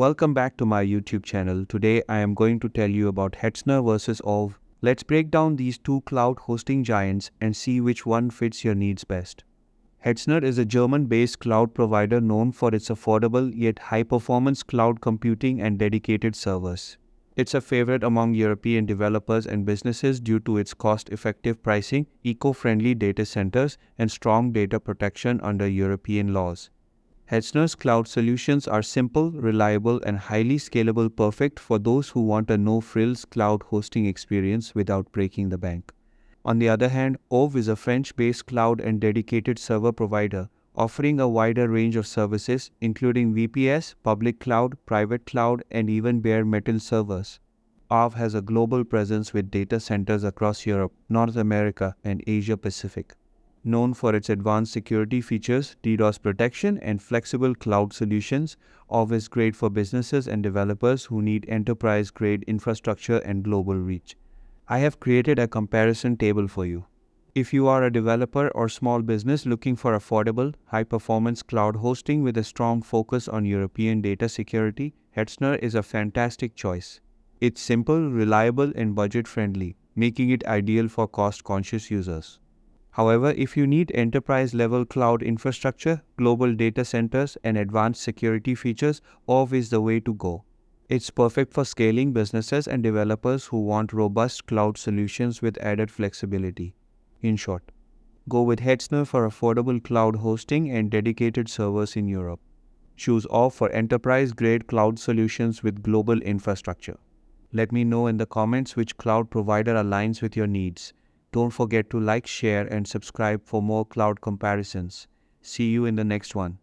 Welcome back to my YouTube channel. Today I am going to tell you about Hetzner versus Ove. Let's break down these two cloud hosting giants and see which one fits your needs best. Hetzner is a German-based cloud provider known for its affordable yet high-performance cloud computing and dedicated servers. It's a favorite among European developers and businesses due to its cost-effective pricing, eco-friendly data centers, and strong data protection under European laws. Hetzner's cloud solutions are simple, reliable, and highly scalable, perfect for those who want a no-frills cloud hosting experience without breaking the bank. On the other hand, Ove is a French-based cloud and dedicated server provider, offering a wider range of services including VPS, public cloud, private cloud, and even bare metal servers. Ove has a global presence with data centers across Europe, North America, and Asia Pacific. Known for its advanced security features, DDoS protection, and flexible cloud solutions, is great for businesses and developers who need enterprise-grade infrastructure and global reach. I have created a comparison table for you. If you are a developer or small business looking for affordable, high-performance cloud hosting with a strong focus on European data security, Hetzner is a fantastic choice. It's simple, reliable, and budget-friendly, making it ideal for cost-conscious users. However, if you need enterprise level cloud infrastructure, global data centers, and advanced security features, Ove is the way to go. It's perfect for scaling businesses and developers who want robust cloud solutions with added flexibility. In short, go with Hetzner for affordable cloud hosting and dedicated servers in Europe. Choose Ove for enterprise grade cloud solutions with global infrastructure. Let me know in the comments which cloud provider aligns with your needs. Don't forget to like, share, and subscribe for more cloud comparisons. See you in the next one.